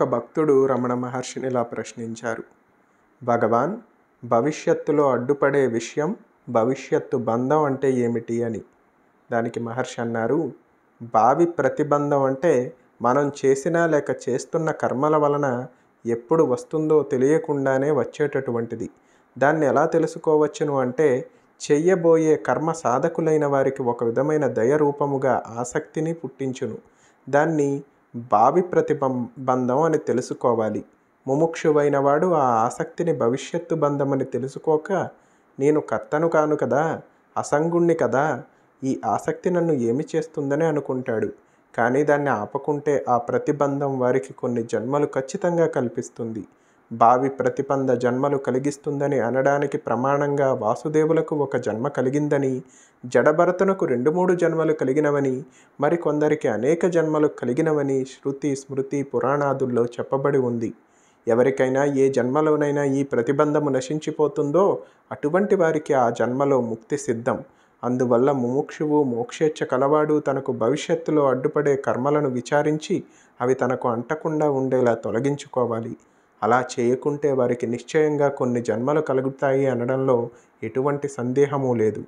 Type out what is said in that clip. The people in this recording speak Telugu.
ఒక భక్తుడు రమణ మహర్షిని ఇలా ప్రశ్నించారు. భగవాన్ భవిష్యత్తులో అడ్డుపడే విషయం భవిష్యత్తు బంధం అంటే ఏమిటి అని? దానికి మహర్షి అన్నారు భావి ప్రతిబంధం అంటే మనం చేసిన లేక చేస్తున్న కర్మల వలన ఎప్పుడు వస్తుందో తెలియకుండానే వచ్చేటటువంటిది. దాన్ని ఎలా తెలుసుకోవచ్చును అంటే చెయ్యబోయే కర్మ సాధకులైన వారికి ఒక విధమైన దయ రూపముగా ఆసక్తిని పుట్టించును. దాన్ని భావి ప్రతిబంధం అని తెలుసుకోవాలి. ముముక్షువైన వాడు ఆ ఆసక్తిని భవిష్యత్తు బంధమని తెలుసుకోక నేను కర్తను కాను కదా అసంగుణ్ణి కదా ఈ ఆసక్తి నన్ను ఏమి చేస్తుందని అనుకుంటాడు. కానీ దాన్ని ఆపకుంటే ఆ ప్రతిబంధం వారికి కొన్ని జన్మలు ఖచ్చితంగా కల్పిస్తుంది. భావి ప్రతిబంధ జన్మలు కలిగిస్తుందని అనడానికి ప్రమాణంగా వాసుదేవులకు ఒక జన్మ కలిగిందని జడభరతనకు రెండు మూడు జన్మలు కలిగినవని మరికొందరికి అనేక జన్మలు కలిగినవని శృతి స్మృతి పురాణాదుల్లో చెప్పబడి ఉంది. ఎవరికైనా ఏ జన్మలోనైనా ఈ ప్రతిబంధము నశించిపోతుందో అటువంటి వారికి ఆ జన్మలో ముక్తి సిద్ధం. అందువల్ల ముముక్షువు మోక్షేచ్ఛ కలవాడు తనకు భవిష్యత్తులో అడ్డుపడే కర్మలను విచారించి అవి తనకు అంటకుండా ఉండేలా తొలగించుకోవాలి. అలా చేయకుంటే వారికి నిశ్చయంగా కొన్ని జన్మలు కలుగుతాయి అనడంలో ఎటువంటి సందేహము లేదు.